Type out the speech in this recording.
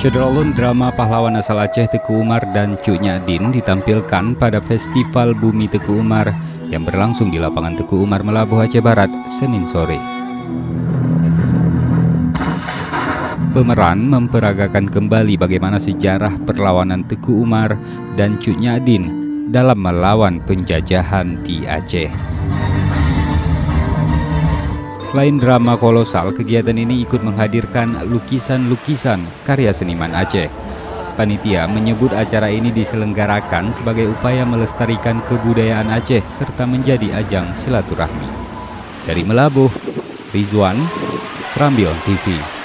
Syederolun drama pahlawan asal Aceh Teku Umar dan Cuk Nyadin ditampilkan pada Festival Bumi Teku Umar yang berlangsung di lapangan Teku Umar Melabuh Aceh Barat Senin sore. Pemeran memperagakan kembali bagaimana sejarah perlawanan Teku Umar dan Cuk Nyadin dalam melawan penjajahan di Aceh. Selain drama kolosal, kegiatan ini ikut menghadirkan lukisan-lukisan karya seniman Aceh. Panitia menyebut acara ini diselenggarakan sebagai upaya melestarikan kebudayaan Aceh serta menjadi ajang silaturahmi. Dari Melabuh, Rizwan, Serambion TV.